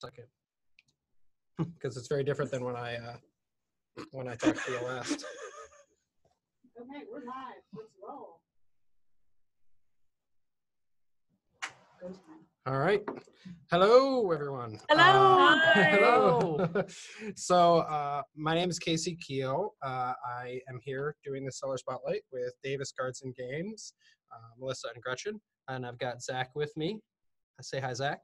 second because it's very different than when I uh, when I talked to you last. Okay, we're live. Let's roll. All right. Hello, everyone. Hello. Uh, hello. so, uh, my name is Kacey Keel. Uh, I am here doing the Seller Spotlight with Davis Cards and Games, uh, Melissa and Gretchen, and I've got Zack with me. I Say hi, Zack.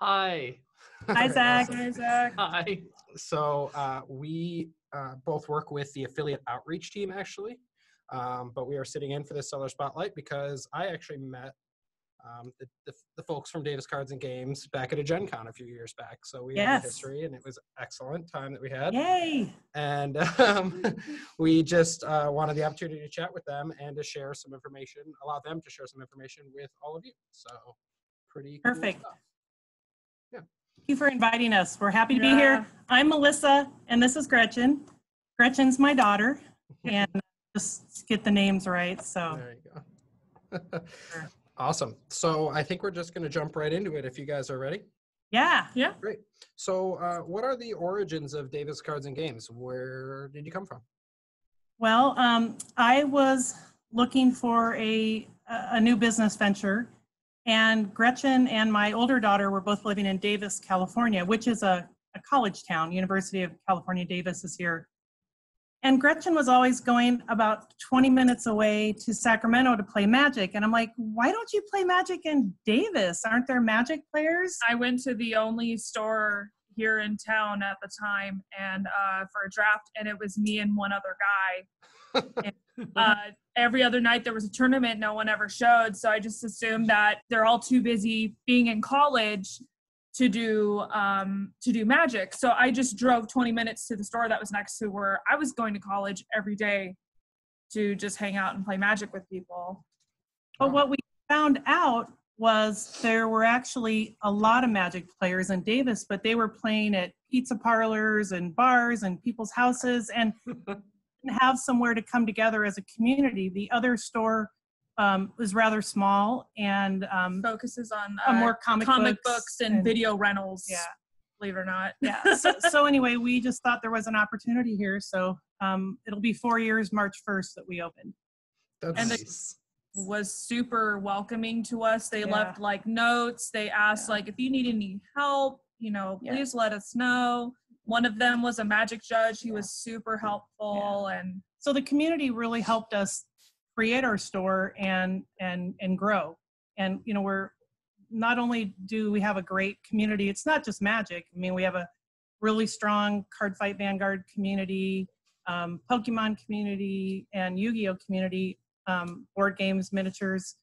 Hi. Hi, Zack. Awesome. Zack. Hi. So uh, we uh, both work with the affiliate outreach team, actually, um, but we are sitting in for the seller spotlight because I actually met um, the, the, the folks from Davis Cards and Games back at a Gen Con a few years back. So we have Yes. a history, and it was excellent time that we had. Yay. And um, we just uh, wanted the opportunity to chat with them and to share some information, allow them to share some information with all of you. So pretty cool Perfect. stuff. Thank you for inviting us. We're happy to be here. I'm Melissa, and this is Gretchen. Gretchen's my daughter, and just get the names right. So, There you go. Awesome. So I think we're just going to jump right into it if you guys are ready. yeah. Yeah. Great. So, uh, what are the origins of Davis Cards and Games? Where did you come from? Well, um, I was looking for a a new business venture, and Gretchen and my older daughter were both living in Davis, California, which is a, a college town. University of California, Davis is here. And Gretchen was always going about 20 minutes away to Sacramento to play Magic. And I'm like, why don't you play Magic in Davis? Aren't there Magic players? I went to the only store here in town at the time and uh, for a draft, and it was me and one other guy. And, uh, every other night there was a tournament, no one ever showed, so I just assumed that they're all too busy being in college to do um, to do magic. So I just drove 20 minutes to the store that was next to where I was going to college every day to just hang out and play magic with people. But what we found out was there were actually a lot of Magic players in Davis, but they were playing at pizza parlors and bars and people's houses and have somewhere to come together as a community. The other store um, was rather small and um, Focuses on a uh, more comic, comic books, books and, video rentals. Yeah. believe it or not. yeah. So, so anyway, we just thought there was an opportunity here. So um, it'll be four years, March 1st, that we opened. That's And the- nice. was super welcoming to us. They Yeah. left like notes. They asked Yeah. like if you need any help, you know, Yeah. please let us know. One of them was a magic judge. He was super helpful and so the community really helped us create our store and and and grow. And you know we're not only do we have a great community it's not just magic. I mean we have a really strong card fight vanguard community um, pokemon community and yu-gi-oh community um, board games miniatures.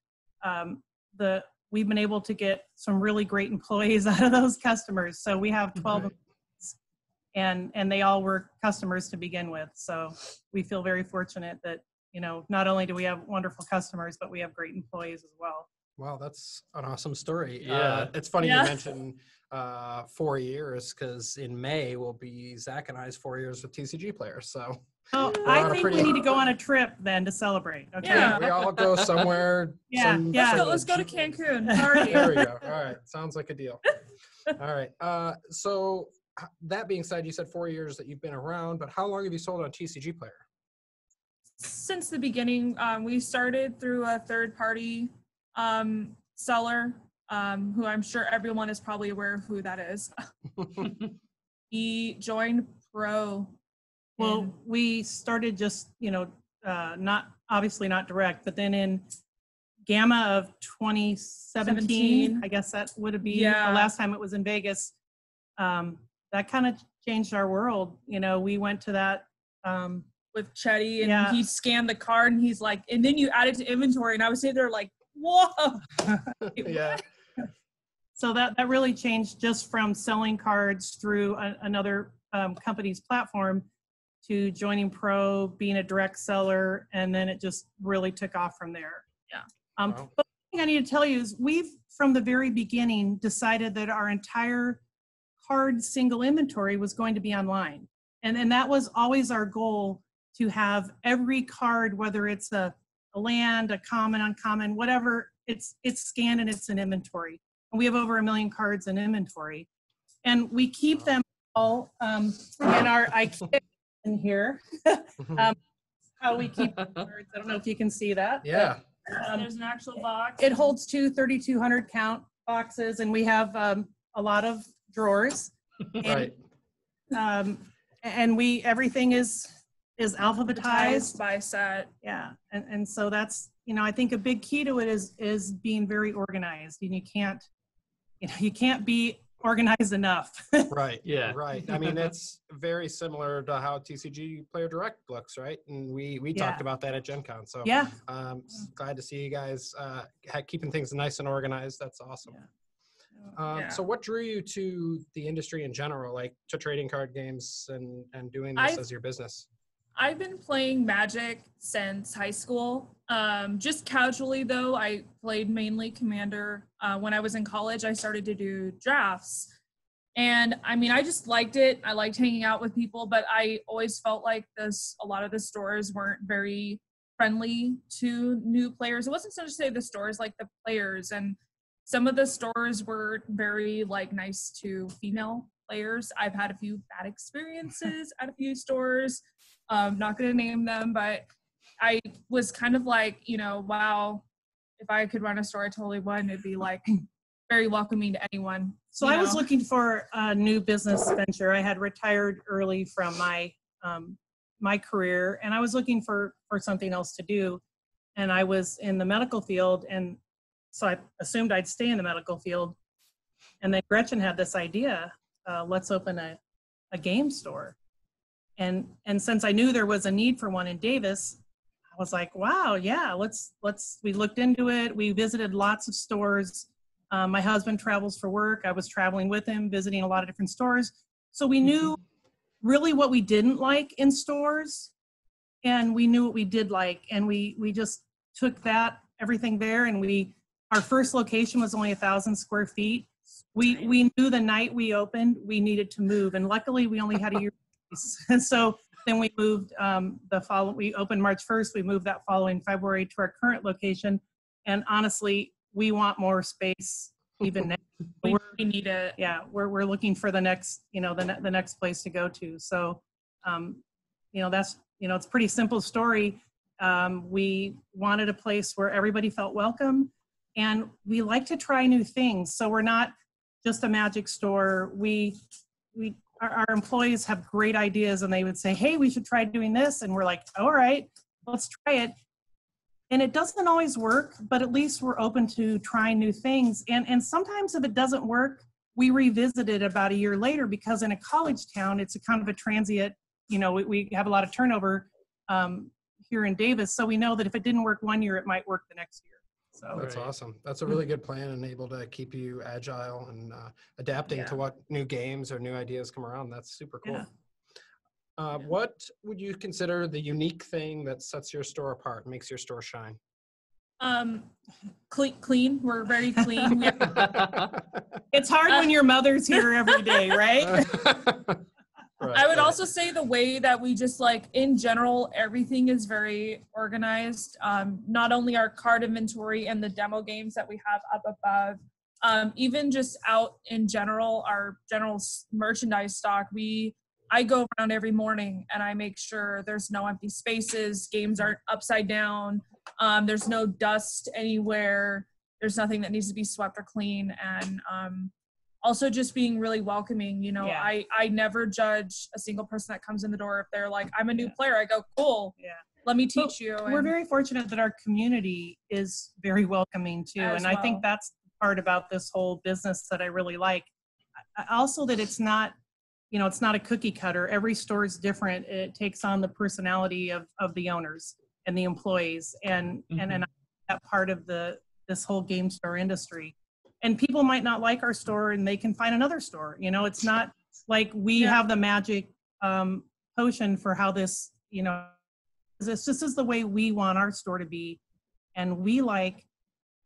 Um, the we've been able to get some really great employees out of those customers. So we have 12 Right. And and they all were customers to begin with so we feel very fortunate that you know not only do we have wonderful customers but we have great employees as well Wow, that's an awesome story. Yeah. Uh, it's funny Yeah. you mention uh, four years because in May will be Zack and I's four years with TCG players. So so We're on i a think pretty- we need to go on a trip then to celebrate okay Yeah. we all go somewhere. Yeah, some yeah. let's go, let's go to. Cancun. Party. There we go. All right, sounds like a deal. All right. Uh, so h- that being said, you said four years that you've been around, but how long have you sold on TCG Player? Since the beginning, um, we started through a third party um, seller um, who I'm sure everyone is probably aware of who that is. he joined Pro. well in- we started just you know uh, not obviously not direct but then in GAMA of 2017 17. i guess that would be Yeah. the last time it was in vegas um, that kind of changed our world you know we went to that um, with Chetty and Yeah. he scanned the card and he's like, and then you add it to inventory and I was sitting there like, whoa. yeah. So that, that really changed just from selling cards through a, another um, company's platform to joining Pro, being a direct seller, and then it just really took off from there. Yeah. Um, Wow. But the thing I need to tell you is we've, from the very beginning, decided that our entire card single inventory was going to be online. And, and that was always our goal to have every card, whether it's a, a land, a common, uncommon, whatever, it's, it's scanned and it's in inventory. And we have over a million cards in inventory. and we keep them all um, in our IKEA in here. um, how we keep cards. I don't know if you can see that. but, yeah. um, There's an actual box. it holds two 3,200 count boxes, and we have um, a lot of drawers. And, Right. um, and we everything is is alphabetized. By set. Yeah, and and so that's you know I think a big key to it is is being very organized, and you can't you know you can't be organized enough. Right. Yeah. Right. I mean, it's very similar to how TCG Player Direct looks, right? And we we talked about that at Gen Con. So yeah, um, s- glad to see you guys uh, keeping things nice and organized. That's awesome. Um, Yeah. So, what drew you to the industry in general, like to trading card games and and doing this I've- as your business? I've been playing Magic since high school. Um, just casually, though, I played mainly Commander. Uh, when I was in college, I started to do drafts. And I mean, I just liked it. I liked hanging out with people, but I always felt like this a lot of the stores weren't very friendly to new players. It wasn't so to say the stores, like the players. And some of the stores were very like nice to female players. I've had a few bad experiences at a few stores um not going to name them but i was kind of like you know wow if i could run a store i totally would it'd be like very welcoming to anyone So I was looking for a new business venture. I had retired early from my um, my career, and I was looking for for something else to do. And I was in the medical field, and so I assumed I'd stay in the medical field. And then Gretchen had this idea: uh, let's open a a game store. And and since I knew there was a need for one in Davis, I was like, wow, yeah, let's let's. We looked into it. We visited lots of stores. Um, my husband travels for work. I was traveling with him, visiting a lot of different stores. So we knew really what we didn't like in stores, and we knew what we did like, and we we just took that everything there, and we our first location was only a thousand square feet. We we knew the night we opened we needed to move, and luckily we only had a year. And so then we moved um, the follow. We opened March first. We moved that following February to our current location, and honestly, we want more space even now. we, We're, need it yeah, we're, we're looking for the next, you know, the, ne- the next place to go to. So, um, you know, that's, you know, it's a pretty simple story. Um, we wanted a place where everybody felt welcome and we like to try new things. So we're not just a magic store. We, we, our, our employees have great ideas and they would say, Hey, we should try doing this. And we're like, all right, let's try it and it doesn't always work but at least we're open to trying new things and and sometimes if it doesn't work we revisit it about a year later because in a college town it's a kind of a transient you know we, we have a lot of turnover um, here in davis so we know that if it didn't work one year it might work the next year so That's Right. awesome. That's a really good plan and able to keep you agile and uh, adapting Yeah. to what new games or new ideas come around. That's super cool. Yeah. Uh, what would you consider the unique thing that sets your store apart, makes your store shine? um clean clean we're very clean it's hard when your mother's here every day right Right, I would right. also say the way that we just like in general, everything is very organized. Um, not only our card inventory and the demo games that we have up above, um, even just out in general, our general merchandise stock. We I go around every morning and I make sure there's no empty spaces, games aren't upside down, um, there's no dust anywhere, there's nothing that needs to be swept or clean, and um, also just being really welcoming you know Yeah. i i never judge a single person that comes in the door if they're like i'm a new Yeah. player. I go cool. Yeah. let me Well, teach you we're and- very fortunate that our community is very welcoming too As and i think that's part about this whole business that i really like. I- I- also that it's not you know it's not a cookie cutter. Every store is different. It takes on the personality of of the owners and the employees and and and mm-hmm. that part of the this whole game store industry and people might not like our store and they can find another store you know? It's not like we Yeah. have the magic um potion for how this you know this this is the way we want our store to be. And we like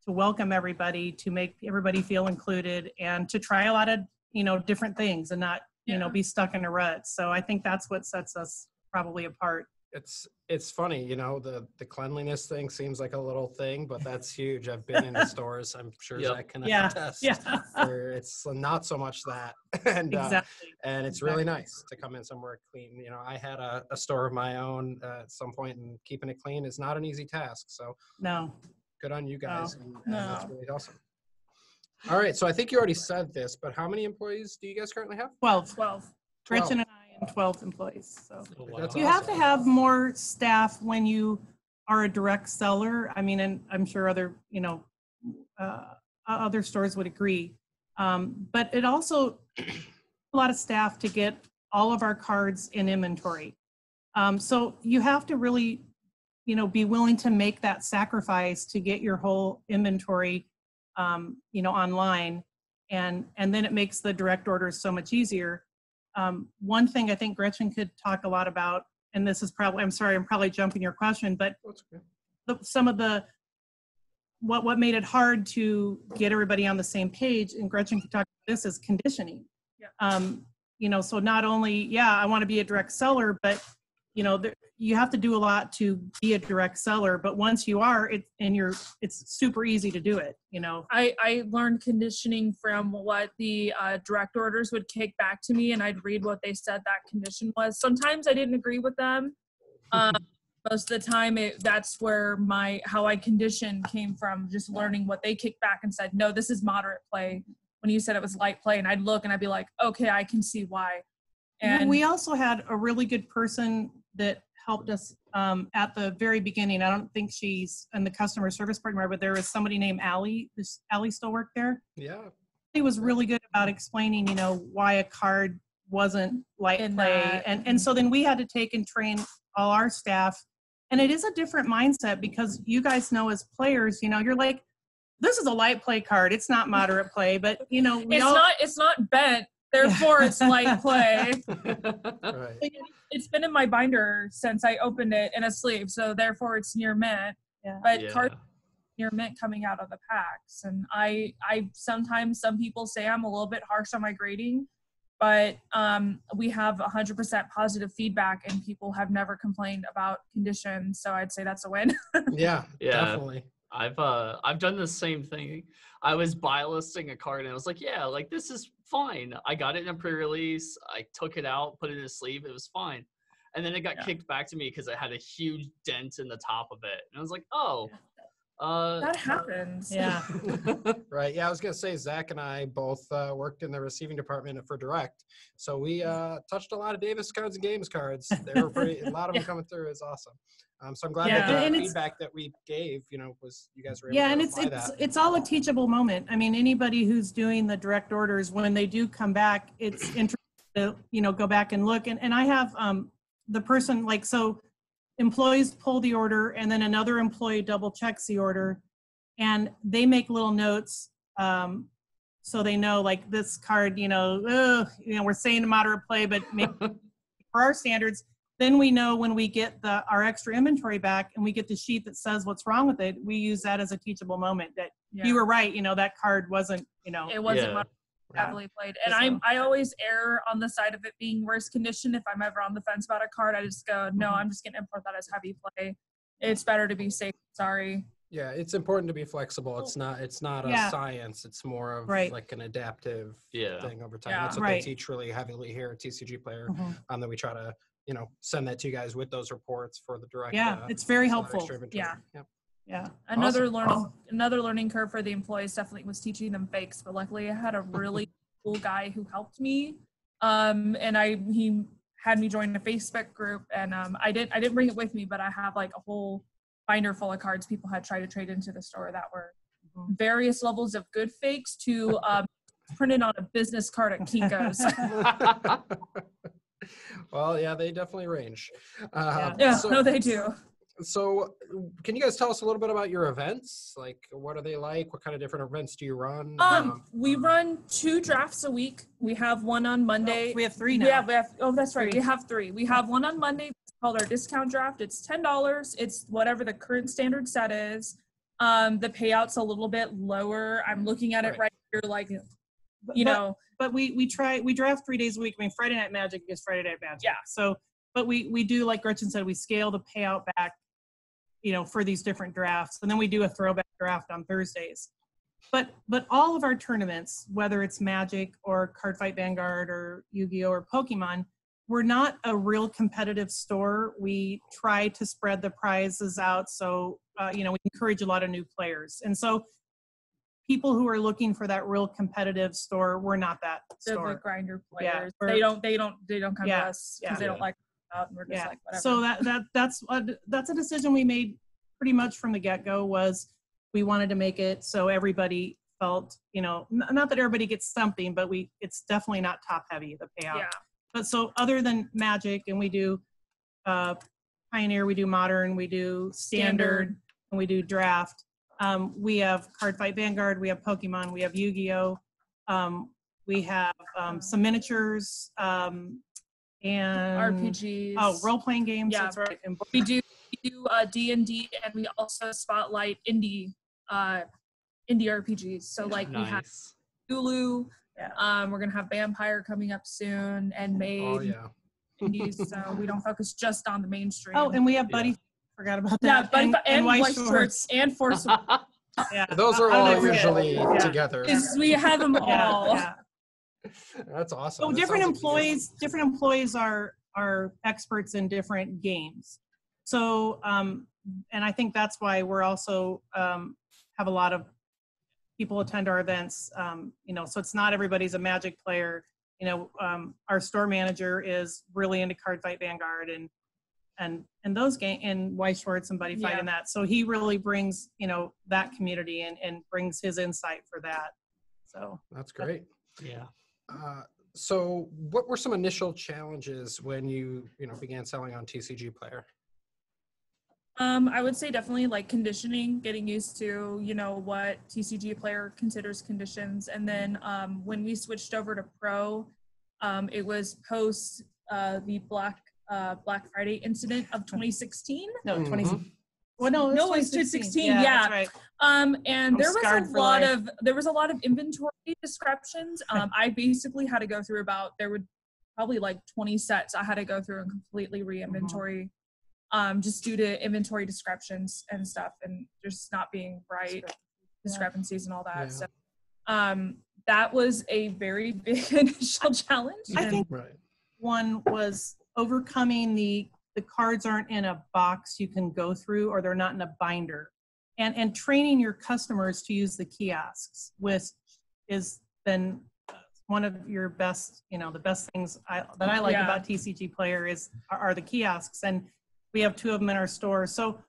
to welcome everybody to make everybody feel included and to try a lot of you know different things and not you know be stuck in a rut. So i think that's what sets us probably apart it's it's funny, you know, the the cleanliness thing seems like a little thing, but that's huge. I've been in the stores. I'm sure Yep. Zack can Yeah, attest. Yeah, Where it's not so much that, and uh, and it's really nice to come in somewhere clean. You know, I had a, a store of my own uh, at some point, and keeping it clean is not an easy task. So No, good on you guys. and, and that's No. really awesome. All right, so I think you already said this, but how many employees do you guys currently have? 12. 12. Gretchen and I and 12 employees, so. That's You have to have more staff when you are a direct seller. I mean, and I'm sure other, you know, uh, other stores would agree. Um, but it also a lot of staff to get all of our cards in inventory. Um, so you have to really, you know, be willing to make that sacrifice to get your whole inventory, um, you know, online, and and then it makes the direct orders so much easier. Um, one thing I think Gretchen could talk a lot about, and this is probably, I'm sorry, I'm probably jumping your question, but okay. the, some of the what what made it hard to get everybody on the same page and gretchen could talk about this is conditioning Yeah. um you know so not only yeah i want to be a direct seller but you know there, you have to do a lot to be a direct seller but once you are it and you're it's super easy to do it you know I, I learned conditioning from what the uh, direct orders would kick back to me, and I'd read what they said that condition was. Sometimes I didn't agree with them. Um, most of the time, it, that's where my how I condition came from. Just learning what they kicked back and said, no, this is moderate play. When you said it was light play, and I'd look and I'd be like, okay, I can see why. And And we also had a really good person that helped us um, at the very beginning. I don't think she's in the customer service program, but there was somebody named Allie. Does Allie still work there? Yeah. He was really good about explaining, you know, why a card wasn't light In play. that- And, and so then we had to take and train all our staff. And it is a different mindset because you guys know as players, you know, you're like, this is a light play card. It's not moderate play, but you know, we it's all, not it's not bent, therefore it's light play. Right. It's been in my binder since I opened it in a sleeve, so therefore it's near mint. Yeah. But Yeah. card near mint coming out of the packs, and I I sometimes some people say I'm a little bit harsh on my grading, but um, we have 100% positive feedback, and people have never complained about conditions. So I'd say that's a win. Yeah, Yeah. definitely. I've uh I've done the same thing. I was buy listing a card and I was like, yeah, like this is fine. I got it in a pre-release. I took it out, put it in a sleeve. It was fine. And then it got Yeah. kicked back to me because it had a huge dent in the top of it. And I was like, oh, uh, that happens. yeah. Right. Yeah, I was gonna say Zack and I both uh, worked in the receiving department for Direct, so we uh, touched a lot of Davis cards and games cards. They were pretty. a lot of them coming through is awesome. Um, so I'm glad Yeah, that the and feedback that we gave, you know, was you guys were able Yeah, to and it's it's that. it's all a teachable moment. I mean, anybody who's doing the direct orders, when they do come back, it's interesting to you know go back and look. And and I have um the person like so employees pull the order and then another employee double checks the order and they make little notes um so they know like this card you know ugh, you know we're saying moderate play but maybe for our standards then we know when we get the our extra inventory back and we get the sheet that says what's wrong with it we use that as a teachable moment that Yeah. you were right you know that card wasn't you know It wasn't Yeah. Much Yeah. heavily played. And So- I'm I always err on the side of it being worse condition. If I'm ever on the fence about a card, I just go, no, Mhm. I'm just gonna import that as heavy play. It's better to be safe. Sorry. Yeah, it's important to be flexible. It's not. It's not a Yeah. science. It's more of Right. like an adaptive Yeah. thing over time. Yeah. That's what Right. they teach really heavily here at TCG Player. Mhm. Um, that we try to, you know, send that to you guys with those reports for the direct. yeah uh, it's very helpful extra inventory. Yeah. Yep. Yeah Another Awesome. learning another learning curve for the employees definitely was teaching them fakes. But luckily I had a really cool guy who helped me. Um and I he had me join a Facebook group and um I didn't I didn't bring it with me, but I have like a whole binder full of cards people had tried to trade into the store that were Mhm. various levels of good fakes to um, printed on a business card at Kinko's. well, yeah, they definitely range. Uh, yeah, so, no, they do. So, can you guys tell us a little bit about your events? Like, what are they like? What kind of different events do you run? Um, we run two drafts a week. We have one on Monday. we have three now We have, we have oh, that's right. Three. We have three. We have one on Monday it's called our discount draft. It's ten dollars. It's whatever the current standard set is. Um, the payout's a little bit lower. I'm looking at it Right. right here, like But- you but- know, but we we try we draft three days a week. I mean, Friday Night Magic is Friday Night Magic. Yeah. So but we we do like Gretchen said, we scale the payout back, you know, for these different drafts, and then we do a throwback draft on Thursdays. But but all of our tournaments, whether it's Magic or Cardfight Vanguard or Yu-Gi-Oh or Pokemon, we're not a real competitive store. We try to spread the prizes out, so uh, you know we encourage a lot of new players, and so people who are looking for that real competitive store, we're not that They're the grinder players. we're- they don't. They don't. They don't come Yeah, to us yeah. because they don't like and we're just Yeah. like whatever. So that that that's a, that's a decision we made pretty much from the get go. Was we wanted to make it so everybody felt you know n- not that everybody gets something, but we it's definitely not top heavy the payout. yeah. But so other than Magic and we do uh, Pioneer, we do Modern, we do Standard, Standard. and we do Draft. Um, we have Card Fight Vanguard, we have Pokemon, we have Yu-Gi-Oh. Um, we have um, some miniatures um, and RPGs. Oh, role playing games. Yeah. That's right. And we do we do uh, D and D, and we also spotlight indie uh, indie RPGs. So like we have nice. Hulu. Yeah. Um, we're gonna have Vampire coming up soon, and Made Oh yeah. indies. So we don't focus just on the mainstream. oh, and we have Yeah. Buddy. Forgot about yeah, that. but and, and, White Weiss Schwarz. Shorts and Force Yeah. Those are all did usually Yeah. together. we have them all. yeah. That's awesome. So That different sounds like employees, different employees are are experts in different games. So, um, and I think that's why we're also um, have a lot of people attend our events. Um, you know, so it's not everybody's a Magic player. You know, um, our store manager is really into Cardfight Vanguard and and and those game and Weiss Schwarz and Buddy Fight Yeah. and that. So he really brings you know that community and and brings his insight for that. So That's great. yeah. Uh, so, what were some initial challenges when you you know began selling on TCG Player? Um, I would say definitely like conditioning, getting used to, you know, what TCG player considers conditions. And then um, when we switched over to pro, um, it was post uh, the Black uh, Black Friday incident of 2016. no, twenty. Mhm. Well, no, No, it's it's 2016, that's yeah. right. Um, and I'm there was a lot life. of there was a lot of inventory descriptions. Um, I basically had to go through about there would probably like 20 sets I had to go through and completely re-inventory, um, just due to inventory descriptions and stuff, and just not being right discrepancies and all that. Yeah. So, um, that was a very big initial challenge. I think Right. one was overcoming the the cards aren't in a box you can go through or they're not in a binder and and training your customers to use the kiosks which is then one of your best you know the best things I, that i like Yeah. about tcg player is are, the kiosks and we have two of them in our store so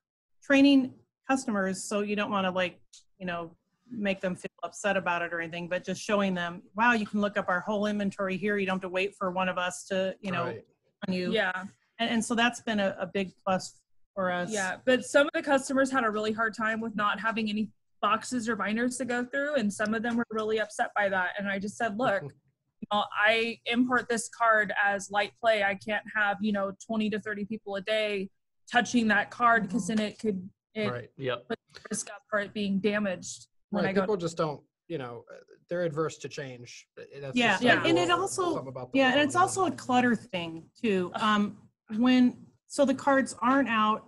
training customers so you don't want to like you know make them feel upset about it or anything but just showing them wow you can look up our whole inventory here you don't have to wait for one of us to you know Right. on you yeah. And, and so that's been a, a big plus for us Yeah, but some of the customers had a really hard time with not having any boxes or binders to go through, and some of them were really upset by that. And I just said, look, you know, I import this card as light play. I can't have you know 20 to 30 people a day touching that card because then it could it right. Yep. risk up for it being damaged when Right. I go. People just don't. You know, uh, they're adverse to change. That's Yeah, Yeah. and it also- something about the yeah and it's also a clutter thing too um when so the cards aren't out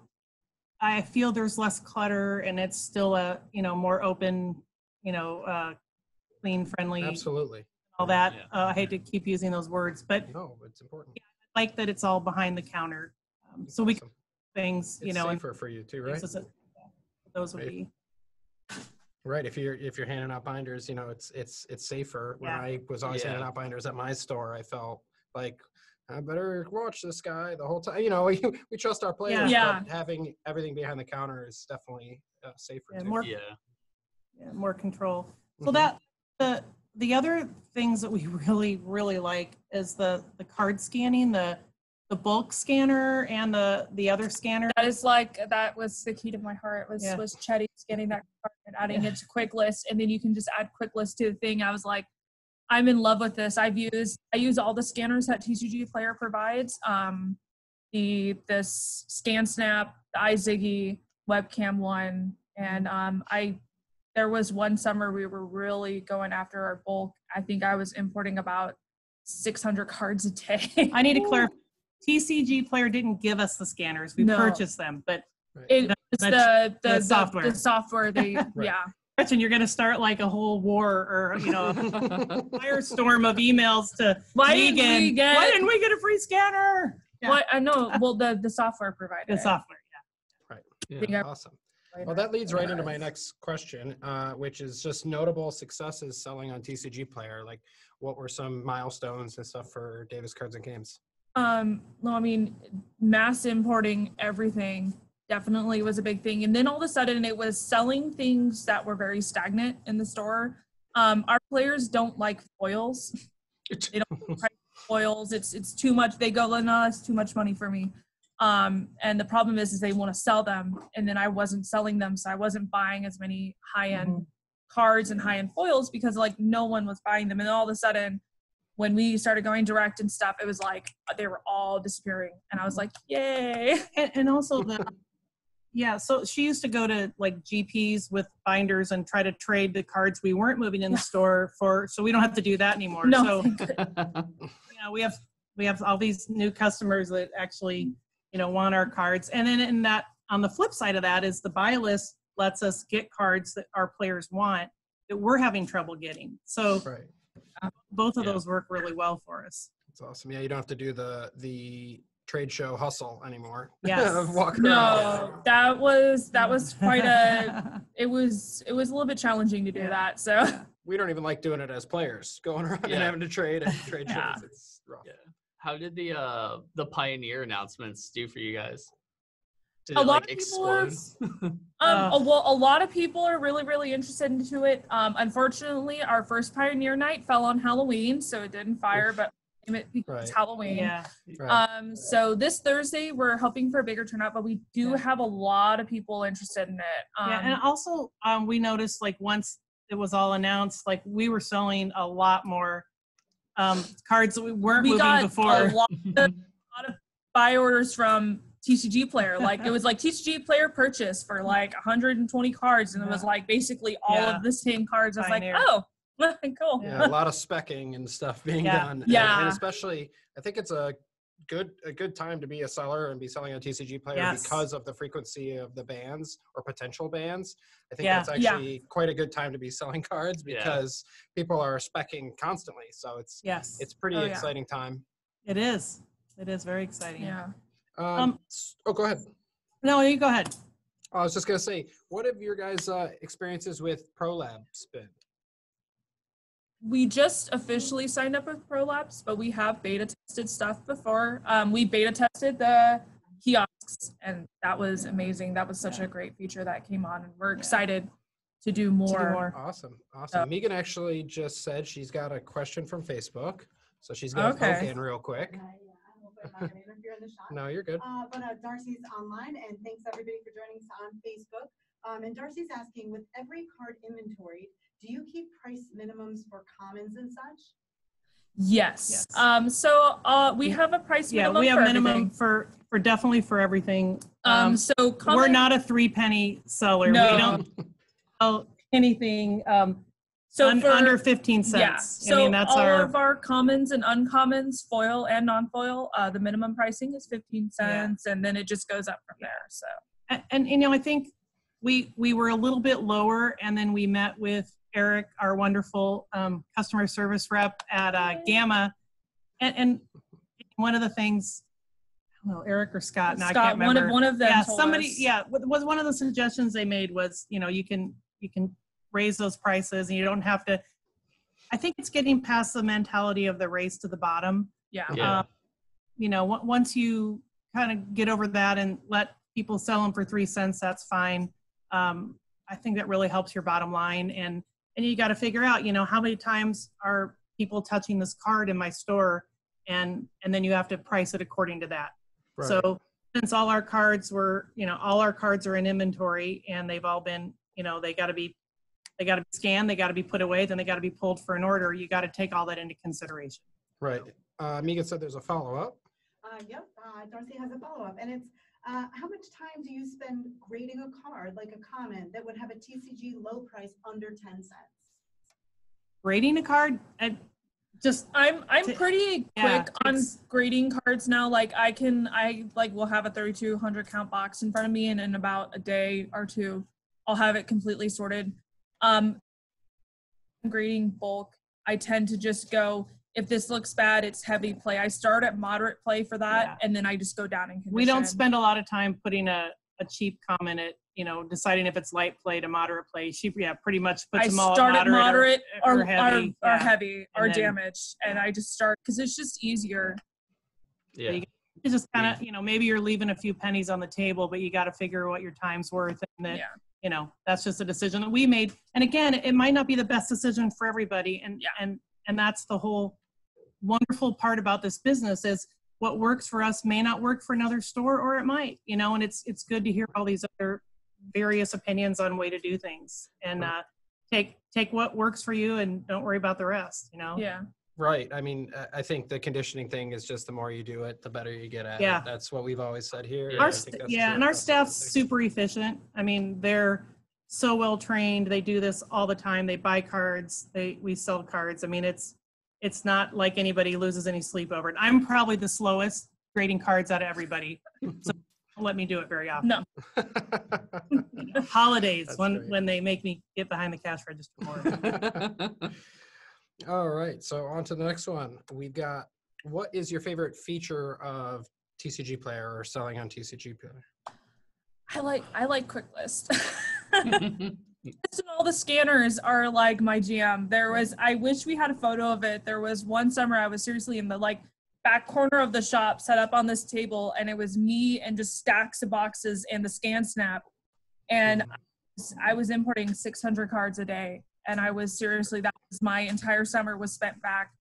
i feel there's less clutter and it's still a you know more open you know uh clean friendly absolutely. all that Yeah. uh, i hate to keep using those words but No, it's important. I like that it's all behind the counter um, so we can Awesome. things you It's know and for you too, right? things as a- those would Right. be Right. If you're if you're handing out binders, you know, it's it's it's safer. When Yeah. I was always handing out binders at my store, I felt like I better watch this guy the whole time. You know, we, we trust our players, Yeah. but having everything behind the counter is definitely uh, safer. Yeah, more Yeah. yeah, more control. So Mhm. that the the other things that we really really like is the the card scanning, the the bulk scanner and the the other scanner. That is like that was the key to my heart was Yeah. was Chetty getting that card and adding it to quick list and then you can just add quick list to the thing. I was like, I'm in love with this. I've used I use all the scanners that TCG Player provides. Um, the this Scan Snap, the iZiggy, Webcam one, and um, I there was one summer we were really going after our bulk. I think I was importing about 600 cards a day. I need to clarify TCG Player didn't give us the scanners. We No. purchased them, but It, it's the, the, the the software. The software. They Right. yeah. Gretchen, you're going to start like a whole war or you know a firestorm of emails to Why didn't we get? Why didn't we get a free scanner? Yeah. What I know. Well, the the software provider. The software. Yeah. Right. Awesome. Well, that leads right into my next question, uh, which is just notable successes selling on TCG Player. Like, what were some milestones and stuff for Davis Cards and Games? Um, no, I mean, mass importing everything definitely was a big thing. And then all of a sudden it was selling things that were very stagnant in the store. Um, our players don't like foils. they don't like Foils, it's it's too much. They go, no, it's too much money for me. Um, and the problem is, is they want to sell them, and then I wasn't selling them, so I wasn't buying as many high end cards and high end foils because like no one was buying them. And all of a sudden, when we started going direct and stuff, it was like they were all disappearing, and I was like, yay! And, and also the yeah. So she used to go to like GPs with binders and try to trade the cards we weren't moving in the store for, so we don't have to do that anymore. No, So you know, we have we have all these new customers that actually you know want our cards and then in that on the flip side of that is the buy list lets us get cards that our players want that we're having trouble getting so Right. both of Yeah. those work really well for us That's awesome. Yeah, you don't have to do the the trade show hustle anymore. Yes. Walk around. no, that was that was quite a. It was it was a little bit challenging to do Yeah. that. So We don't even like doing it as players, going around and having to trade and trade Yeah. shows. It's rough. Yeah. How did the uh the pioneer announcements do for you guys? Did A it lot like of people are- Um, Uh. a, well, a lot of people are really, really interested into it. Um, unfortunately, our first Pioneer Night fell on Halloween, so it didn't fire, Oof. but it because Right. Halloween. yeah Right. Um, so this Thursday, we're hoping for a bigger turnout, but we do Yeah. have a lot of people interested in it. Um, yeah and also um, we noticed like once it was all announced like we were selling a lot more um, cards that we weren't we moving got before a lot, a lot of buy orders from TCG Player. Like it was like TCG Player purchase for like 120 cards, and it was like basically all Yeah. of the same cards. I was Pioneer. like, oh, cool. yeah, a lot of specking and stuff being Yeah. done. and- Yeah. and especially I think it's a good a good time to be a seller and be selling a TCG Player Yes. because of the frequency of the bans or potential bans. I think Yeah. that's Yeah. actually quite a good time to be selling cards Yeah. because people are specking constantly. So it's yes it's pretty Oh, yeah. exciting time. it is it is very exciting Yeah. Um, Um, oh, go ahead. no you go ahead I was just gonna say, what have your guys' uh, experiences with ProLabs been? We just officially signed up with ProLabs, but we have beta tested stuff before. Um, we beta tested the kiosks, and that was amazing. That was such a great feature that came on, and we're excited to do To do more. more. Awesome, awesome. Uh, Megan actually just said she's got a question from Facebook, so she's gonna poke in real quick. Uh, yeah, I hope I'm not gonna interfere in the shot. No, you're good. Uh, but uh, Darcy's online, and thanks everybody for joining us on Facebook. Um, and Darcy's asking, with every card inventoried, do you keep price minimums for commons and such? Yes. Yes. Um, so uh, we have a price yeah minimum. Yeah, we have for minimum everything. for for definitely for everything Um, um, so we're not a three penny seller No. we don't sell anything um so un- for, under 15 cents Yeah. So i mean that's all our of our commons and uncommons, foil and non-foil, uh, the minimum pricing is 15 Yeah. cents, and then it just goes up from there. So. and, and you know i think we we were a little bit lower and then we met with eric our wonderful um, customer service rep at uh, GAMA and, and one of the things I don't know eric or scott no, i can't remember. one of one of them. yeah told somebody us- yeah was one of the suggestions they made was you know you can you can raise those prices and you don't have to i think it's getting past the mentality of the race to the bottom Yeah. Yeah. um, you know, on- once you kind of get over that and let people sell them for three cents, that's fine. Um, I think that really helps your bottom line. And and you got to figure out, you know, how many times are people touching this card in my store, and and then you have to price it according to that. Right. So since all our cards were, you know, all our cards are in inventory and they've all been, you know, they got to be, they got to be scanned, they got to be put away, then they got to be pulled for an order. You got to take all that into consideration. right. Uh, Megan said there's a follow up. Uh, yep, uh, Darcy has a follow-up, and it's, uh, how much time do you spend grading a card, like a common, that would have a TCG low price under ten cents? grading a card uh, just I'm I'm To- pretty yeah, quick on grading cards now. Like I can I like will have a 3200 count box in front of me and in about a day or two I'll have it completely sorted. Um grading bulk, I tend to just go if this looks bad, it's heavy play. I start at moderate play for that Yeah. and then I just go down in condition. we don't spend a lot of time putting a, a cheap comment at you know deciding if it's light play to moderate play. She yeah pretty much puts I them all start at at moderate, moderate or, or, or heavy. or, yeah. heavy or And then- damage and I just start because it's just easier. Yeah. It's just kind of you know maybe you're leaving a few pennies on the table, but you got to figure what your time's worth, and that Yeah. you know that's just a decision that we made. And again, it might not be the best decision for everybody, and Yeah. and and that's the whole wonderful part about this business is what works for us may not work for another store or it might you know and it's it's good to hear all these other various opinions on way to do things and uh take take what works for you and don't worry about the rest you know Yeah. Right. I mean, I- I think the conditioning thing is just the more you do it, the better you get at Yeah. it. That's what we've always said here. Yeah. and our st- yeah true and our across the whole staff's super efficient i mean they're so well trained they do this all the time they buy cards they we sell cards i mean it's it's not like anybody loses any sleep over it i'm probably the slowest grading cards out of everybody so don't let me do it very often No. holidays That's when great. when they make me get behind the cash register more All right. So on to the next one. We've got what is your favorite feature of TCG Player or selling on TCG Player? I like I like quick list. and all the scanners are like my jam. There was I wish we had a photo of it. There was one summer I was seriously in the like back corner of the shop set up on this table and it was me and just stacks of boxes and the scan snap. And I was- I was importing 600 cards a day and I was seriously that was my entire summer was spent back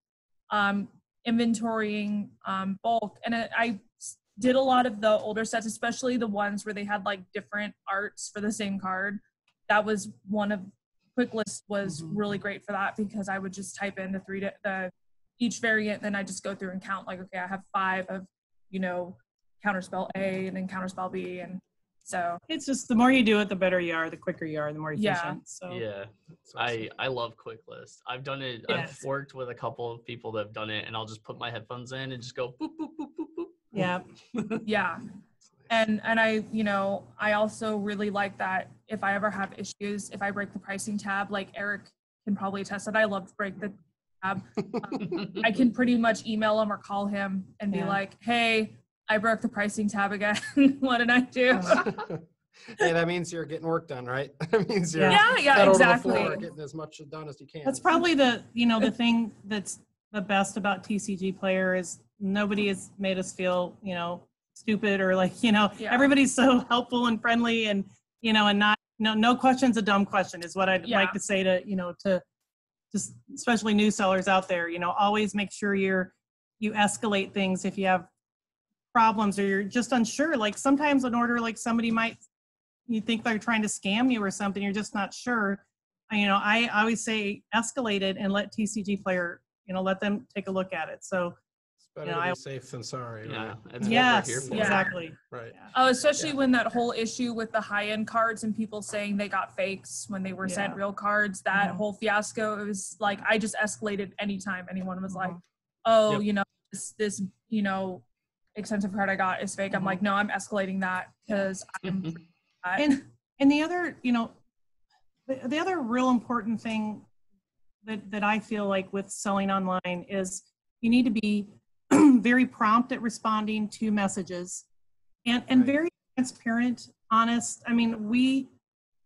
um inventorying um bulk and I did a lot of the older sets especially the ones where they had like different arts for the same card that was one of quick list was Mhm. really great for that because i would just type in the three di- the each variant then i just go through and count like okay i have five of you know counterspell a and then counterspell b and so it's just the more you do it the better you are the quicker you are the more Yeah. efficient so yeah. I I love quick list. I've done it. Yes. I've worked with a couple of people that have done it, and I'll just put my headphones in and just go boop boop boop boop boop. yeah yeah and and i you know i also really like that if i ever have issues if i break the pricing tab like eric can probably attest that i love to break the tab um, i can pretty much email him or call him and be like hey i broke the pricing tab again what did i do oh. hey, that means you're getting work done, right? that means you're yeah yeah pedal to the exactly floor, getting as much done as you can. That's probably the you know the thing that's the best about TCG player is nobody has made us feel you know stupid or like you know Yeah. everybody's so helpful and friendly and you know and not no no question's a dumb question is what I'd Yeah. like to say to you know to just especially new sellers out there you know always make sure you're you escalate things if you have problems or you're just unsure. Like sometimes an order like somebody might you think they're trying to scam you or something you're just not sure. You know i always say escalate it and let tcg player you know let them take a look at it. So better know, to be I- safe than sorry. Yeah, right? it's what we're yes here for. Exactly Right. Yeah. Oh, especially Yeah. when that whole issue with the high end cards and people saying they got fakes when they were sent Yeah. real cards, that Mhm. whole fiasco, it was like I just escalated anytime anyone was like, Mhm. oh, Yep. you know, this, this, you know, expensive card I got is fake. I'm Mhm. like, no, I'm escalating that because I'm and and the other you know the, the other real important thing that that i feel like with selling online is you need to be very prompt at responding to messages and and Right. very transparent honest. I mean we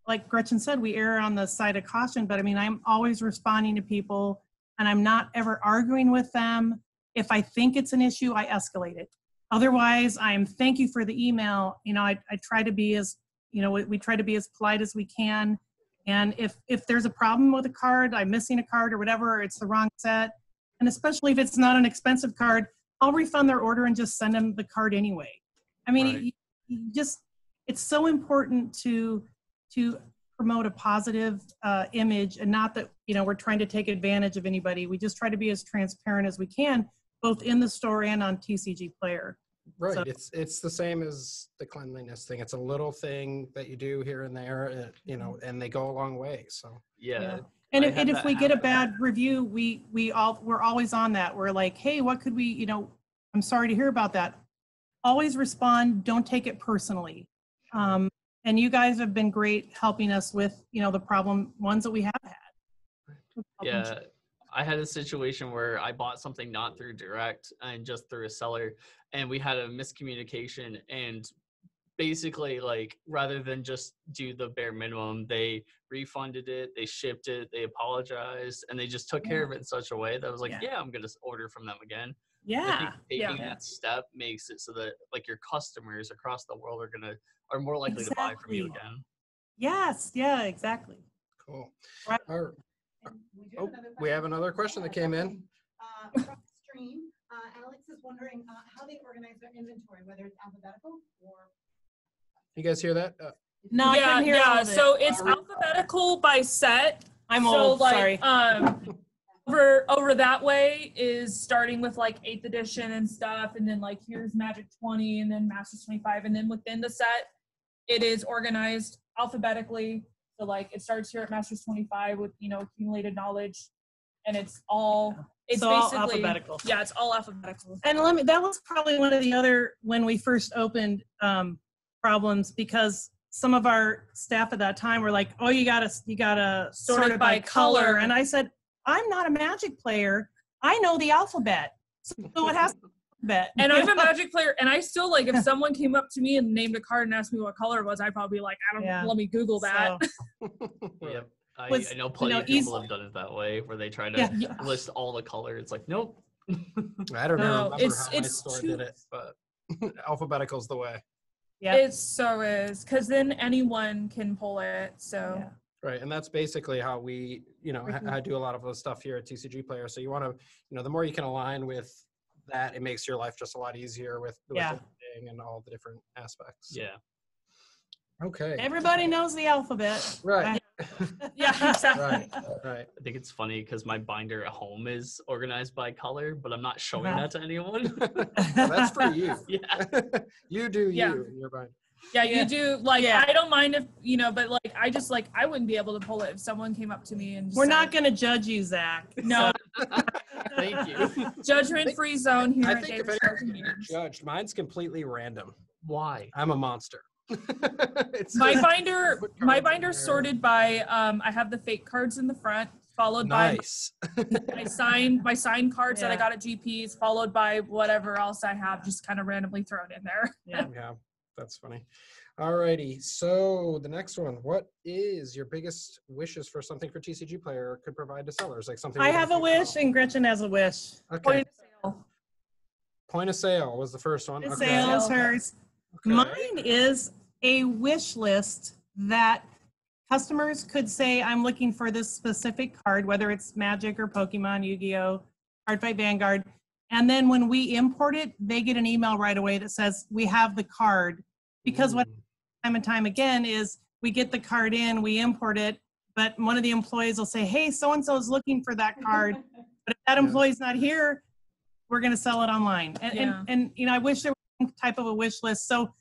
like gretchen said we err on the side of caution but i mean i'm always responding to people and i'm not ever arguing with them. If i think it's an issue i escalate it. Otherwise i'm thank you for the email. You know i, I try to be as you know we, we try to be as polite as we can. And if if there's a problem with a card i'm missing a card or whatever or it's the wrong set. And especially if it's not an expensive card i'll refund their order and just send them the card anyway i mean Right. you, you just it's so important to to promote a positive uh, image and not that you know we're trying to take advantage of anybody we just try to be as transparent as we can both in the store and on tcg player Right. So- it's it's the same as the cleanliness thing. It's a little thing that you do here and there, uh, you know, and they go a long way. So Yeah. Yeah. And if, and if we get a bad review, we, we all, we're always on that. We're like, hey, what could we, you know, I'm sorry to hear about that. Always respond, don't take it personally. Um, and you guys have been great helping us with, you know, the problem, ones that we have had. Yeah, I had a situation where I bought something not through direct and just through a seller, and we had a miscommunication. And basically, like rather than just do the bare minimum, they refunded it, they shipped it, they apologized, and they just took care of it in such a way that I was like, Yeah. yeah, I'm gonna s- order from them again. I Yeah, taking yeah. that step makes it so that like your customers across the world are gonna are more likely to buy from you Exactly. again. yes, yeah, exactly. Cool. Right. All right. We Oh, we have another question that came in. Uh, from stream, uh, Alex is wondering, uh, how they organize their inventory, whether it's alphabetical or. You guys hear that? Uh, No, I yeah, couldn't hear all yeah. of it. So it's Sorry. alphabetical by set. I'm so old, like, sorry. Um, over over that way is starting with like eighth edition and stuff, and then like here's Magic 20, and then Masters 25, and then within the set, it is organized alphabetically. So like it starts here at Masters 25 with you know accumulated knowledge, and it's all it's So all basically alphabetical. yeah, it's all alphabetical. And let me, that was probably one of the other, when we first opened, um, problems because some of our staff at that time were like, oh, you gotta, you gotta Sort sort it it by by color. color. And I said, I'm not a magic player. I know the alphabet. So it has alphabet. And I'm a magic player, and I still like if someone came up to me and named a card and asked me what color it was, I'd probably be like, I don't Yeah. let me Google that. So, Yep. I, Was, I know you plenty know, of people easy- have done it that way where they try to yeah, yeah. list all the colors. It's like, nope. I don't No, know remember it's- how my it's store too- did it, but alphabetical's the way. Yeah. It so is because then anyone can pull it. So Yeah. Right, and that's basically how we, you know, Mhm. I, I do a lot of the stuff here at TCGplayer. So you want to, you know, the more you can align with that, it makes your life just a lot easier with, with Yeah. editing and all the different aspects. Yeah. Okay. Everybody knows the alphabet. Right. yeah, exactly. right. Right. I think it's funny because my binder at home is organized by color, but I'm not showing that to anyone. Well, that's for you. yeah. you do Yeah. you. in Your mind. Yeah, Yeah. you do. Like Yeah. I don't mind if you know, but like I just like I wouldn't be able to pull it if someone came up to me and just We're not gonna judge you, Zack. No, Thank you. judgment free zone here I at think if Davis anyone's Cards and gonna get Games. judged, mine's completely random. Why? I'm a monster. It's My binder, my binder in sorted by um I have the fake cards in the front, followed nice. by my signed my signed cards that I got at GPs, followed by whatever else I have just kind of randomly thrown in there. Yeah. yeah, that's funny. Alrighty, so the next one. What is your biggest wishes for something for TCGplayer could provide to sellers? Like something I have a wish about? and Gretchen has a wish. Okay. Point of sale. Point of sale was the first one. The Okay. sale is hers. Okay. Mine is a wish list that customers could say, I'm looking for this specific card, whether it's Magic or Pokemon, Yu-Gi-Oh, Cardfight Vanguard. And then when we import it, they get an email right away that says, we have the card. Because what mm. time and time again is we get the card in, we import it, but one of the employees will say, hey, so-and-so is looking for that card. But if that Yeah. employee's not here, we're gonna sell it online. And, Yeah. and, and, you know, I wish there was some type of a wish list. So,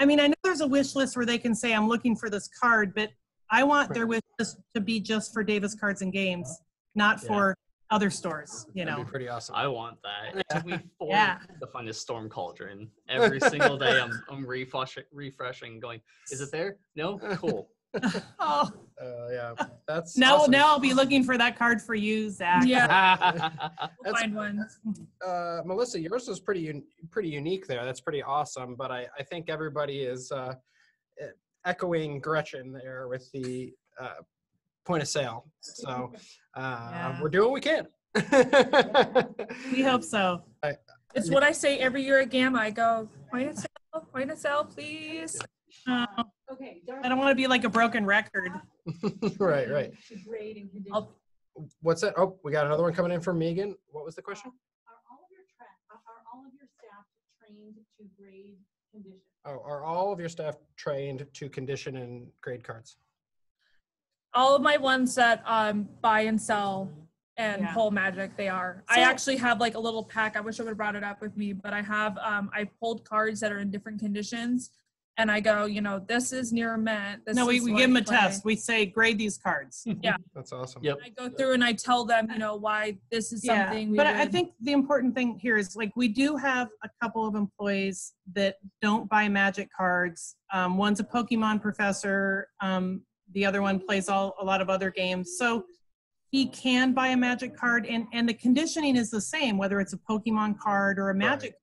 I mean, I know there's a wish list where they can say, I'm looking for this card, but I want their wish list to be just for Davis Cards and Games, not Yeah. for other stores, you That'd know? be pretty awesome. I want that. It took me four Yeah. weeks to find a storm cauldron. Every single day I'm I'm refreshing refreshing, going, is it there? No? Cool. Oh, Uh, yeah, that's now, awesome. now I'll be looking for that card for you, Zack. Yeah, we'll find one. uh, Melissa, yours was pretty un- pretty unique there. That's pretty awesome. But I, I think everybody is uh, eh, echoing Gretchen there with the uh, point of sale. So uh, Yeah. we're doing what we can. We hope so. It's what I say every year at GAMA. I go, point of sale, point of sale, please. Uh, Okay. I don't want to be like a broken record. right, right. To grade and condition. I'll- What's that? Oh, we got another one coming in from Megan. What was the question? Are all of your tra- are are all of your staff trained to grade condition? Oh, are all of your staff trained to condition and grade cards? All of my ones that um buy and sell and Yeah. pull magic, they are. I So- actually have like a little pack. I wish I would have brought it up with me, but I have um I pulled cards that are in different conditions and I go, you know, this is near mint. This No, we, we give them a play." test. We say grade these cards. Yeah, that's awesome. Yep. I go through and I tell them, you know, why this is something. we but I I think the important thing here is like we do have a couple of employees that don't buy magic cards. Um, one's a Pokemon professor. Um, the other one plays all a lot of other games. So he can buy a magic card, and and the conditioning is the same whether it's a Pokemon card or a magic.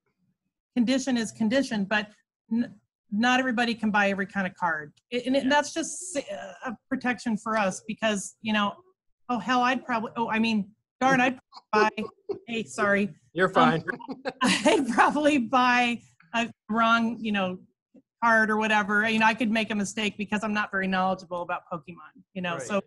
Condition is condition, but n- not everybody can buy every kind of card, It- and it, that's just uh, a protection for us because you know, oh hell, I'd probably. Oh, I mean, darn, I'd buy. hey, sorry. You're fine. I'd probably buy a wrong, you know, card or whatever. You know, I could make a mistake because I'm not very knowledgeable about Pokemon. You know, Right. so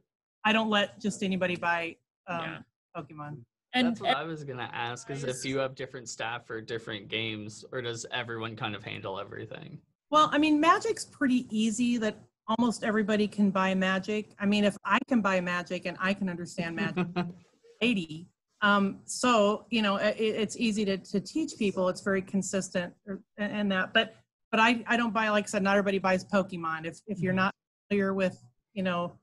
I don't let just anybody buy um, Yeah. Pokemon. and That's what I was gonna ask is if you have different staff for different games, or does everyone kind of handle everything? Well, I mean, Magic's pretty easy. That almost everybody can buy Magic. I mean, if I can buy Magic and I can understand Magic, 80. Um, so you know, it, it's easy to, to teach people. It's very consistent or- and that. But but I, I don't buy like I said. Not everybody buys Pokemon. If if you're not familiar with you know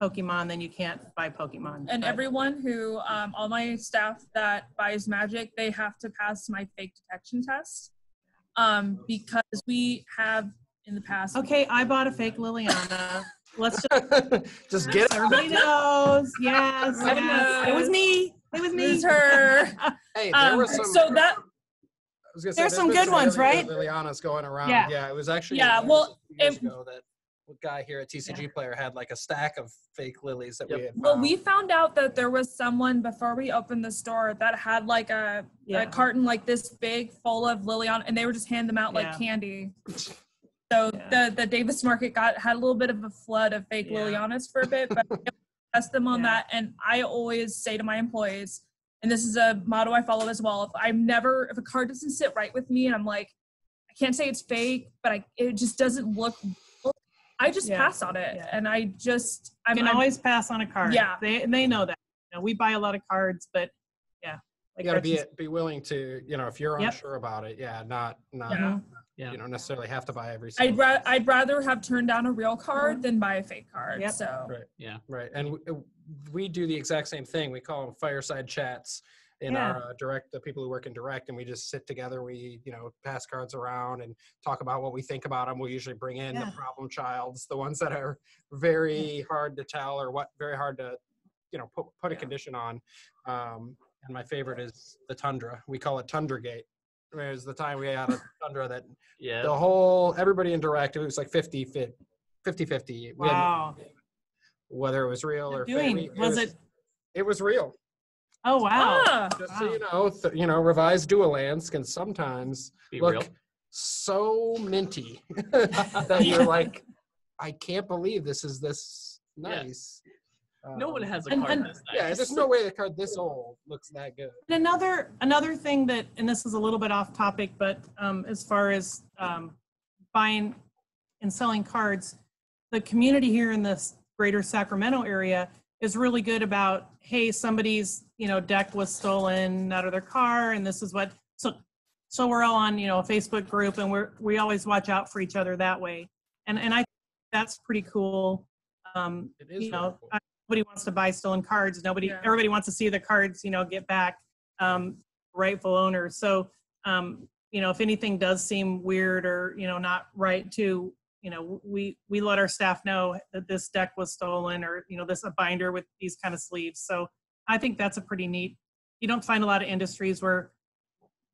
Pokemon, then you can't buy Pokemon. and But- everyone who um, all my staff that buys magic they have to pass my fake detection test um, because we have in the past okay, I bought a fake Liliana. Let's just Just get it. everybody knows. Yes, Everybody yes. It was me. It was me. It's her. Hey, there um, was some. so that I was gonna say, There's some been good ones, other right? Liliana's going around. Yeah. Yeah, it was actually. Yeah, well, years it- ago that a guy here at TCGplayer had like a stack of fake lilies that we Yep. had. well found. we found out that there was someone before we opened the store that had like a, Yeah. a carton like this big full of lily on, and they were just handing them out like candy so Yeah. the the davis market got had a little bit of a flood of fake Yeah. lilianas for a bit but test them on Yeah. that and i always say to my employees and this is a motto i follow as well if i'm never if a card doesn't sit right with me and i'm like i can't say it's fake but i it just doesn't look i just Yeah. pass on it Yeah. and i just i'm, can I'm always pass on a card. Yeah. they they know that. You know, we buy a lot of cards, but yeah, like you got to be Archie's- be willing to, you know, if you're Yep. unsure about it, yeah, not not Yeah. Yeah. you don't necessarily have to buy every. I'd, single ra- I'd rather have turned down a real card than buy a fake card. Yep. So Right. Yeah. Right, and w- uh, we do the exact same thing. We call them fireside chats in Yeah. our uh, direct. The people who work in direct, and we just sit together. We you know pass cards around and talk about what we think about them. We usually bring in Yeah. the problem childs, the ones that are very hard to tell or what very hard to you know put put a Yeah. condition on. Um, and my favorite is the tundra. We call it Tundra Gate. There's the time we had a tundra that Yeah. the whole everybody in direct it was like 50 50 50 50 we had Wow. whether it was real or What fake. doing? we- Was it? It was real. Oh wow. Ah, Just so Wow. you know, th- you know, revised dual lands can sometimes Be look real. so minty that you're like, I can't believe this is this Yeah. nice. No one Um, has a card and- this nice. Yeah, there's no way the card this old looks that good. And another another thing that, and this is a little bit off topic, but um, as far as um, buying and selling cards, the community here in this greater Sacramento area is really good about, hey, somebody's you know deck was stolen out of their car, and this is what. So so we're all on you know a Facebook group, and we're we always watch out for each other that way, and and I think that's pretty cool. Um, It is you really know, cool. Nobody wants to buy stolen cards. Nobody, Yeah. everybody wants to see the cards, you know, get back um, rightful owners. So, um, you know, if anything does seem weird or you know not right, too, you know, we we let our staff know that this deck was stolen or you know this a binder with these kind of sleeves. So, I think that's a pretty neat. You don't find a lot of industries where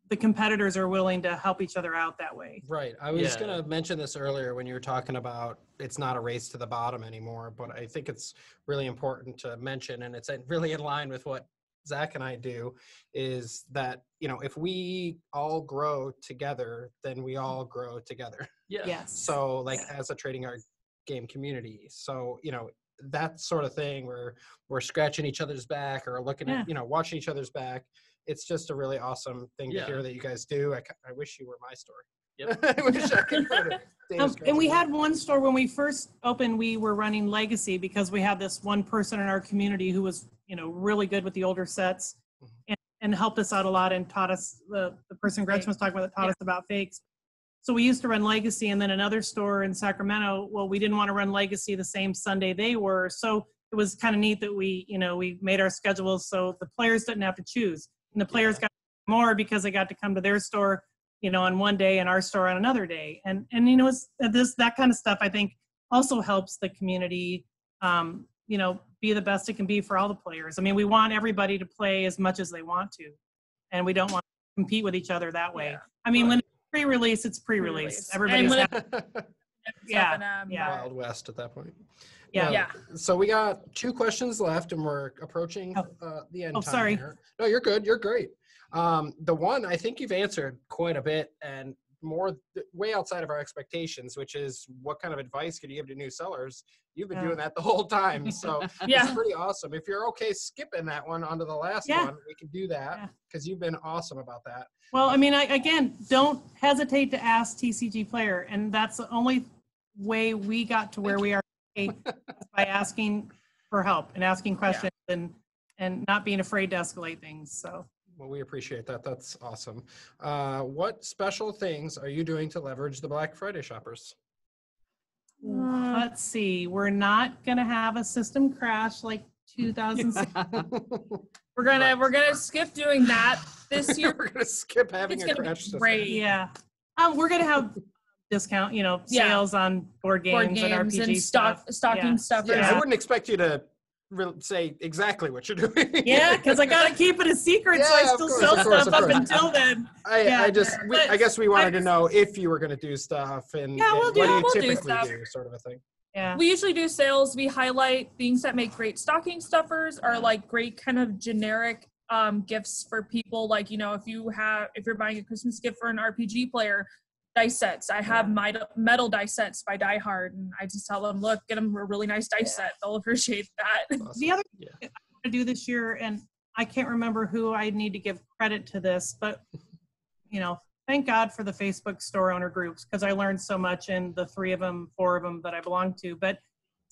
the competitors are willing to help each other out that way. Right. I was Yeah. going to mention this earlier when you were talking about it's not a race to the bottom anymore, but I think it's really important to mention, and it's really in line with what Zack and I do, is that, you know, if we all grow together, then we all grow together. yeah. Yes. So, like, as a trading art game community. So, you know, that sort of thing where we're scratching each other's back or looking Yeah. at, you know, watching each other's back. It's just a really awesome thing Yeah. to hear that you guys do. I, I wish you were my story. Yep. I wish I could put it. Um, and we had one store when we first opened, we were running legacy because we had this one person in our community who was, you know, really good with the older sets Mhm. and, and helped us out a lot and taught us the, the person Gretchen was talking about that taught Yeah. us about fakes. So we used to run Legacy and then another store in Sacramento. Well, we didn't want to run Legacy the same Sunday they were. So it was kind of neat that we, you know, we made our schedules so the players didn't have to choose. And the players got more because they got to come to their store, you know, on one day and our store on another day. And, and, you know, it's this, that kind of stuff, I think also helps the community, um, you know, be the best it can be for all the players. I mean, we want everybody to play as much as they want to. And we don't want to compete with each other that way. Yeah. I mean, Right. when it's pre-release, it's Pre-release. pre-release. Everybody's when happy. Yeah, FNM, yeah. Wild West at that point. Yeah. Well, Yeah. So we got two questions left, and we're approaching Oh. uh, the end. Oh, time sorry. here. No, you're good. You're great. Um, the one I think you've answered quite a bit, and more way outside of our expectations, which is what kind of advice could you give to new sellers? You've been Yeah. doing that the whole time, so yeah. it's pretty awesome. If you're okay skipping that one onto the last Yeah. one, we can do that Yeah. because you've been awesome about that. Well, I mean, I, again, don't hesitate to ask TCGplayer, and that's the only way we got to where we are by asking for help and asking questions and and not being afraid to escalate things. So Well, we appreciate that. That's awesome. Uh, what special things are you doing to leverage the Black Friday shoppers? Mm. let's see, we're not gonna have a system crash like 2006. We're gonna we're gonna skip doing that this year. We're gonna skip having It's a gonna be crash system. great. yeah, um, we're gonna have discount, you know, Yeah. sales on board games, Board games and and, stock stuff. stocking Yeah. stuffers. Yeah, I wouldn't expect you to re- say exactly what you're doing. Yeah, because I gotta keep it a secret, so I still course, sell course, stuff up until then. I, Yeah, I just, we, I guess we wanted I to know if you were going to do stuff and, Yeah, we'll and do- what do you we'll do typically stuff. do, sort of a thing. Yeah. We usually do sales. We highlight things that make great stocking stuffers or like great kind of generic um, gifts for people. Like, you know, if you have, if you're buying a Christmas gift for an RPG player, dice sets. I have metal, metal dice sets by Die Hard, and I just tell them, look, get them a really nice dice set. They'll appreciate that. Awesome. The other Yeah. thing I want to do this year, and I can't remember who I need to give credit to this, but you know, thank God for the Facebook store owner groups because I learned so much in the three of them, four of them that I belong to. But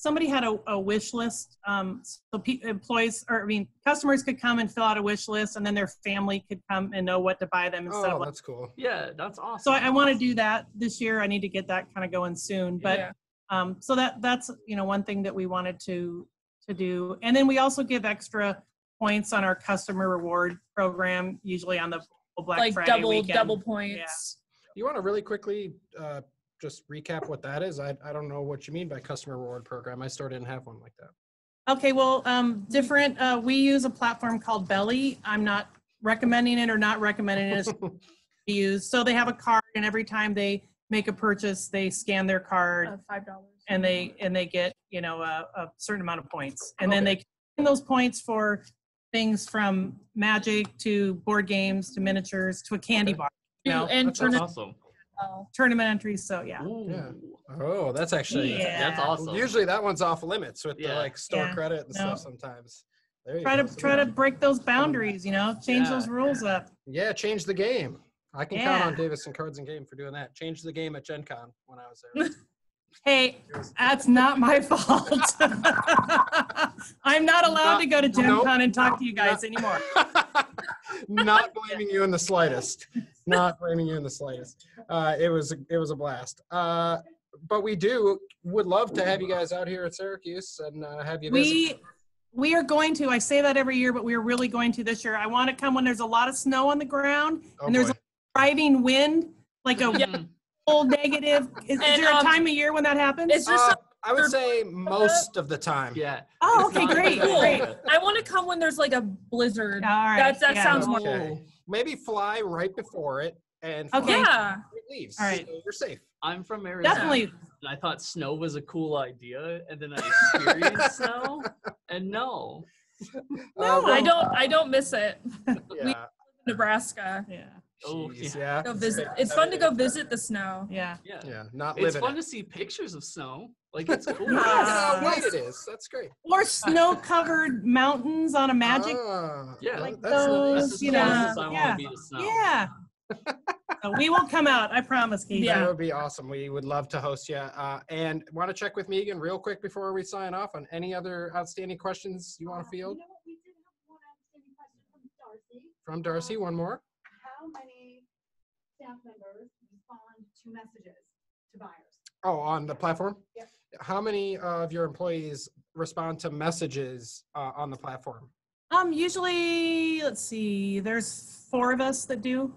somebody had a, a wish list, um, so pe- employees or I mean customers could come and fill out a wish list, and then their family could come and know what to buy them instead Oh, of. Like, that's cool. yeah, that's awesome. so I, I want to do that this year. I need to get that kind of going soon, but. Yeah. Um, so that that's you know one thing that we wanted to to do, and then we also give extra points on our customer reward program, usually on the Black like Friday double weekend. double points. You want to really quickly uh, just recap what that is? I, I don't know what you mean by customer reward program. I still didn't have one like that. Okay, well, um, different. Uh, we use a platform called Belly. I'm not recommending it or not recommending it to be used. So they have a card, and every time they make a purchase, they scan their card. Uh, Five dollars. and they and they get you know a, a certain amount of points and then they can those points for things from magic to board games to miniatures to a candy Okay. bar you know, and That's turn awesome. Oh. tournament entries so yeah Ooh. Yeah. Oh, that's actually Yeah. That's awesome. usually that one's off limits with the like store Yeah. credit and No. stuff sometimes. There you try go. to try to break those boundaries you know change Yeah. those rules up Yeah, change the game. I can count on Davis and Cards and Game for doing that. Change the game at Gen Con when I was there. hey that's not my fault i'm not allowed to go to gen Nope. con and talk to you guys Nope. anymore Not blaming you in the slightest. Not blaming you in the slightest. Uh, it was it was a blast. Uh, but we do would love to have you guys out here at Syracuse and uh, have you visit. We we are going to. I say that every year, but we are really going to this year. I want to come when there's a lot of snow on the ground Oh, and there's boy. a driving wind, like a full negative. Is, is And, there a um, time of year when that happens? Is there Uh, I would say most of the time. Yeah. oh, okay, great, cool. great. I want to come when there's like a blizzard. All right. That's- that yeah. sounds more- Okay. Maybe fly right before it and fly Okay. Yeah. it leaves. All right. so you're safe. I'm from Arizona. Definitely. And I thought snow was a cool idea, and then I experienced snow, and no. Uh, I don't. I don't miss it. Yeah. Nebraska. Yeah. Oh, Jeez, yeah. yeah. Go visit. It's fun to go visit the snow. Yeah. Yeah. Yeah, not It's fun it. to see pictures of snow. Like it's cool. Look at how Ah. white it is. That's great. Or snow-covered mountains on a magic. Ah, Yeah. Like that's those, nice. That's you know, as I want yeah. to be to snow. Yeah. so we will come out. I promise, Keith. Yeah. That would be awesome. We would love to host you. Uh, and want to check with Megan real quick before we sign off on any other outstanding questions you want Uh, to field You know what? We did have one outstanding question from Darcy. from Darcy. One more. How many staff members respond to messages to buyers? Oh, on the platform? Yep. How many of your employees respond to messages uh, on the platform? Um, usually, let's see, there's four of us that do.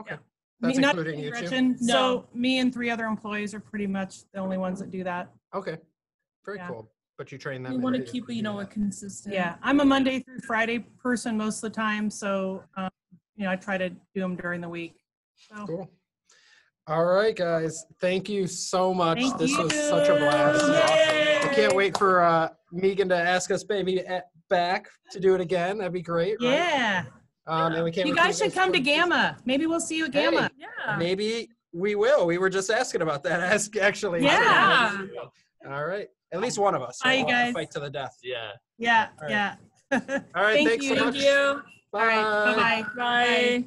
Okay. Me- That's not including you two? Gretchen. No. So me and three other employees are pretty much the only ones that do that. Okay, very Yeah. cool. But you train them? We and want to keep, you do know, a consistent. Yeah, I'm a Monday through Friday person most of the time, so, um, you know, I try to do them during the week. So, Cool. All right, guys. Thank you so much. Thank this was such a blast. Awesome. I can't wait for uh, Megan to ask us maybe a- back to do it again. That'd be great. right? yeah, Um, and we can't you guys should come to for- GAMA. Maybe we'll see you at Hey, GAMA. Yeah. Maybe we will. We were just asking about that. Ask actually. Yeah. All right. At least one of us. Bye, We'll guys. Fight to the death. Yeah. Yeah, All right. yeah. All right. Thank thanks you. so much. Thank you. All right, bye-bye. Bye.